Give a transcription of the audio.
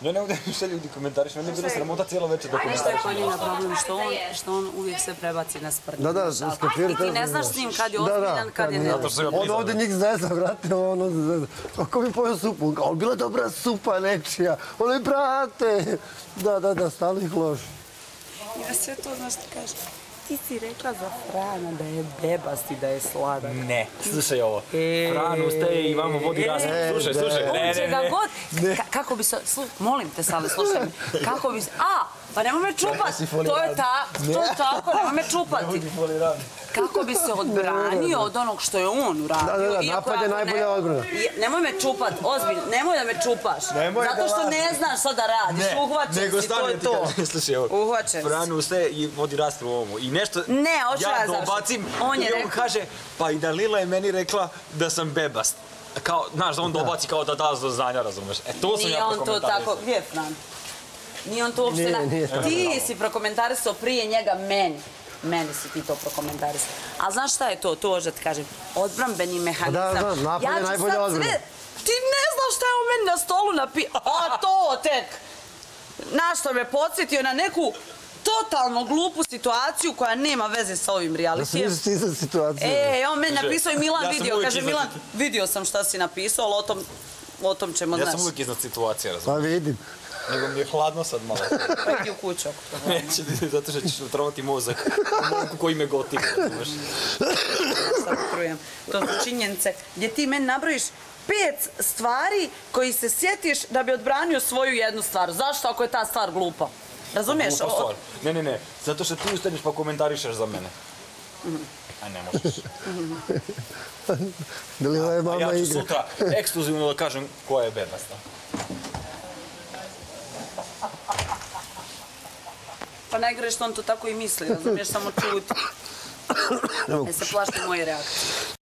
Ne, ne, ovdje više ljudi komentariš, meni je bilo sramota cijelo večer da Znaš što je komentariš. kod njega problem? Što on, što on uvijek sve prebaci na sprdnju. Da, da, znaš, skapirate. I ti ne znaš s njim kad je ozbiljan, kad je ne. Zato što ga On ovdje njih zvezda, vrate, on ovdje zvezda. Ako mi pojeo supu, on kao, bila dobra supa nečija. Ono je, brate. Da, da, da, stalno ih loži. Ja sve to znaš ti kažem. Ti si rekla za Frana da je bebast i da je sladak. Ne, slušaj ovo. E. Fran ustaje i vamo vodi E. raspravu. Slušaj, slušaj. Ne, On ne, ga ne. god... Ka- kako bi se... Slu, molim te, Sale, slušaj me. Kako bi se... A, pa nemoj me čupat. si foliran. To je, ta, to je tako, nemoj me čupati. Kako bi se odbranio od onog što je on uradio. Da, da, da, napad je najbolja ne- odbrana. Nemoj me čupat, ozbiljno, nemoj da me čupaš. Nemoj Zato što ne znaš šta da radiš, Ne, uhvaćen nego si, to je ti to. kažem, slušaj ovo. Uhvaćen si. Fran ustaje i vodi raspravu o ovomu. I nešto Ne, hoću ja dobacim On je i on rekao- kaže, pa i da Lila je meni rekla da sam bebast. Kao, znaš, da on dobaci kao da da do znanja, razumeš? E, to sam Nije ja on to prokomentarisao. tako, gdje je Fran? Nije on to uopšte... Nije, nije. Ti si prokomentarisao prije njega meni. Meni si ti to prokomentarisao. A znaš šta je to? To da ti kažem. Odbrambeni mehanizam. Da, znam, napad je Ja ću najbolja sad odbrana. sve- Ti ne znaš šta je u meni na stolu napi... A to tek! Znaš što me podsjetio na neku totalno glupu situaciju koja nema veze sa ovim Da se realitijem. nisu stizali situacije. E, on meni napisao i Milan ja vidio. Kaže, iznad Milan, vidio sam šta si napisao, ali o tom, o tom ćemo, Ja znaš. sam uvijek iznad situacije, Pa razumiješ? vidim. Nego mi je hladno sad malo. Pa idi u kuću ako to. Neće, zato što ćeš otrovati mozak. Momku koji me gotiva, razumiješ? sad trujem. To su činjenice gdje ti meni nabrojiš pet stvari koji se sjetiš da bi odbranio svoju jednu stvar. Zašto ako je ta stvar glupa? Razumiješ? Glupa stvar. Ne, ne, ne. Zato što ti ustaneš pa komentarišeš za mene. A ne možeš. Da li ova je mama ja ću igra? sutra ekskluzivno da kažem koja je bebasta. Pa najgore što on to tako i misli, razumiješ? Samo čuti. Ne. Ne se plaši moje reakcije.